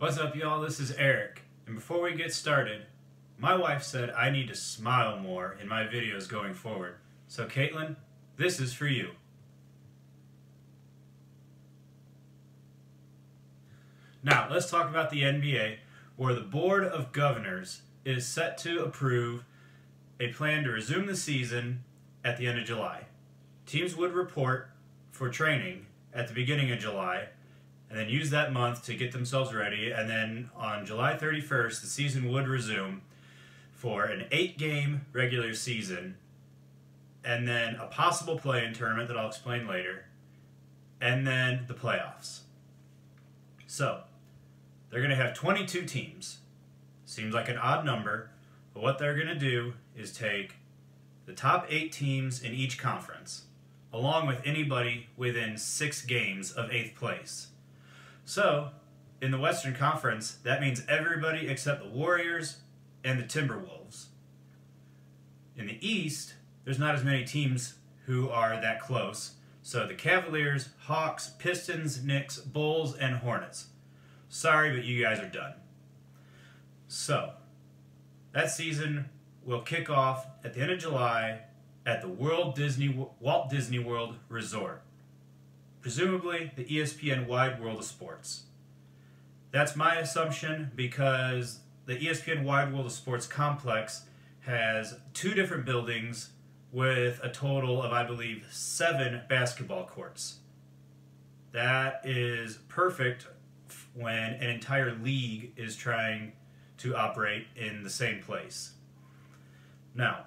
What's up, y'all? This is Eric. And before we get started, my wife said I need to smile more in my videos going forward. So, Caitlin, this is for you. Now, let's talk about the NBA, where the Board of Governors is set to approve a plan to resume the season at the end of July. Teams would report for training at the beginning of July and then use that month to get themselves ready. And then on July 31st, the season would resume for an eight game regular season and then a possible play in tournament that I'll explain later, and then the playoffs. So, they're going to have 22 teams. Seems like an odd number, but what they're going to do is take the top eight teams in each conference, along with anybody within six games of eighth place. So, in the Western Conference, that means everybody except the Warriors and the Timberwolves. In the East, there's not as many teams who are that close. So the Cavaliers, Hawks, Pistons, Knicks, Bulls, and Hornets. Sorry, but you guys are done. So, that season will kick off at the end of July at the World Disney Walt Disney World Resort presumably the ESPN Wide World of Sports. That's my assumption because the ESPN Wide World of Sports complex has two different buildings with a total of, I believe, seven basketball courts. That is perfect when an entire league is trying to operate in the same place. Now,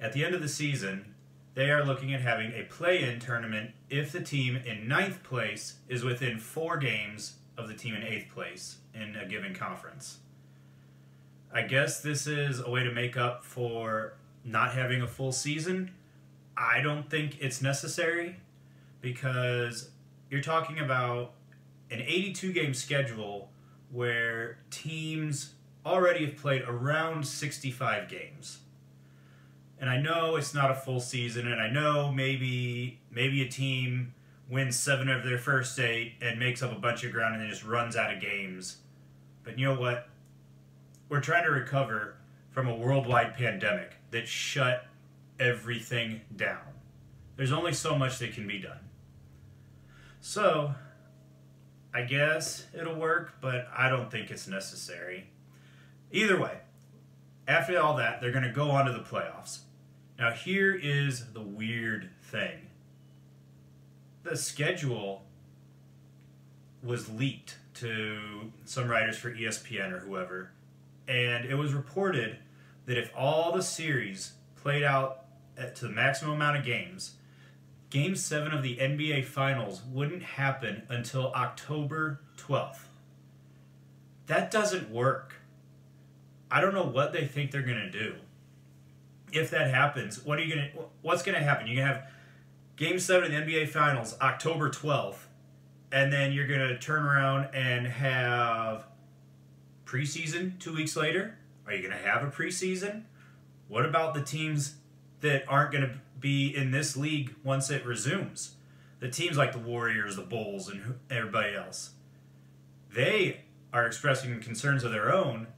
at the end of the season, they are looking at having a play-in tournament if the team in ninth place is within four games of the team in eighth place in a given conference. I guess this is a way to make up for not having a full season. I don't think it's necessary because you're talking about an 82 game schedule where teams already have played around 65 games and I know it's not a full season, and I know maybe maybe a team wins seven of their first eight and makes up a bunch of ground and then just runs out of games. But you know what? We're trying to recover from a worldwide pandemic that shut everything down. There's only so much that can be done. So, I guess it'll work, but I don't think it's necessary. Either way, after all that, they're going to go on to the playoffs. Now, here is the weird thing the schedule was leaked to some writers for ESPN or whoever, and it was reported that if all the series played out to the maximum amount of games, Game 7 of the NBA Finals wouldn't happen until October 12th. That doesn't work. I don't know what they think they're going to do if that happens, what are you gonna? What's gonna happen? You're gonna have Game Seven of the NBA Finals, October twelfth, and then you're gonna turn around and have preseason two weeks later. Are you gonna have a preseason? What about the teams that aren't gonna be in this league once it resumes? The teams like the Warriors, the Bulls, and everybody else. They are expressing concerns of their own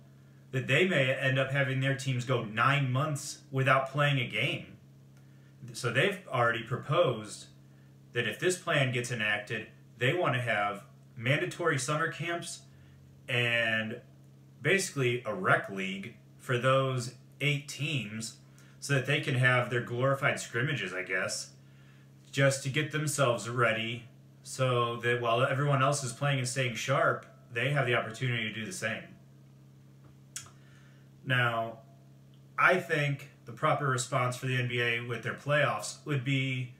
that they may end up having their teams go nine months without playing a game. So they've already proposed that if this plan gets enacted, they want to have mandatory summer camps and basically a rec league for those eight teams so that they can have their glorified scrimmages, I guess, just to get themselves ready so that while everyone else is playing and staying sharp, they have the opportunity to do the same. Now, I think the proper response for the NBA with their playoffs would be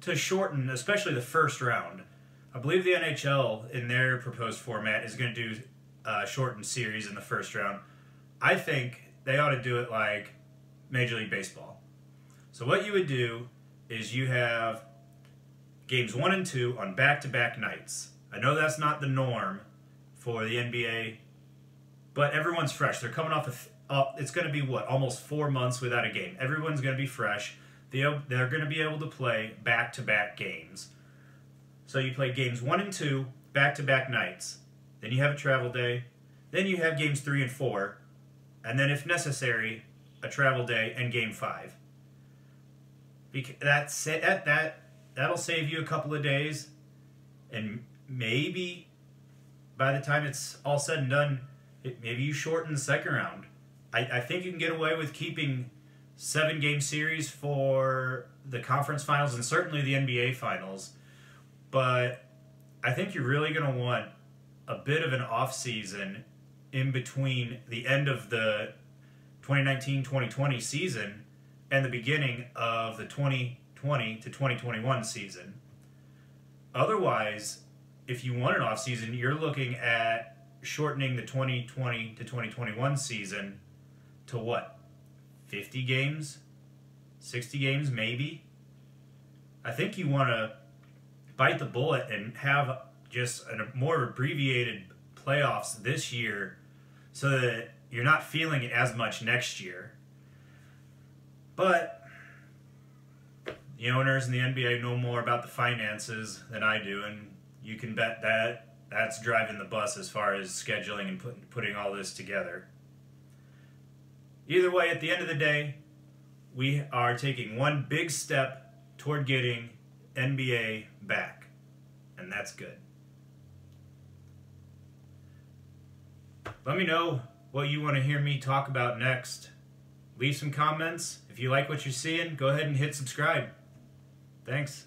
to shorten, especially the first round. I believe the NHL, in their proposed format, is going to do a shortened series in the first round. I think they ought to do it like Major League Baseball. So, what you would do is you have games one and two on back to back nights. I know that's not the norm for the NBA but everyone's fresh. They're coming off of, uh, it's going to be what, almost four months without a game. Everyone's going to be fresh. They, they're going to be able to play back to back games. So you play games one and two, back to back nights. then you have a travel day, then you have games three and four, and then if necessary, a travel day and game five. Because that's that that that'll save you a couple of days, and maybe by the time it's all said and done, maybe you shorten the second round. I, I think you can get away with keeping seven game series for the conference finals and certainly the NBA finals, but I think you're really going to want a bit of an off season in between the end of the 2019-2020 season and the beginning of the 2020 to 2021 season. Otherwise, if you want an off season, you're looking at shortening the 2020 to 2021 season to what? 50 games? 60 games maybe? I think you want to bite the bullet and have just a more abbreviated playoffs this year so that you're not feeling it as much next year. But the owners in the NBA know more about the finances than I do, and you can bet that that's driving the bus as far as scheduling and put, putting all this together. Either way, at the end of the day, we are taking one big step toward getting NBA back, and that's good. Let me know what you want to hear me talk about next. Leave some comments. If you like what you're seeing, go ahead and hit subscribe. Thanks.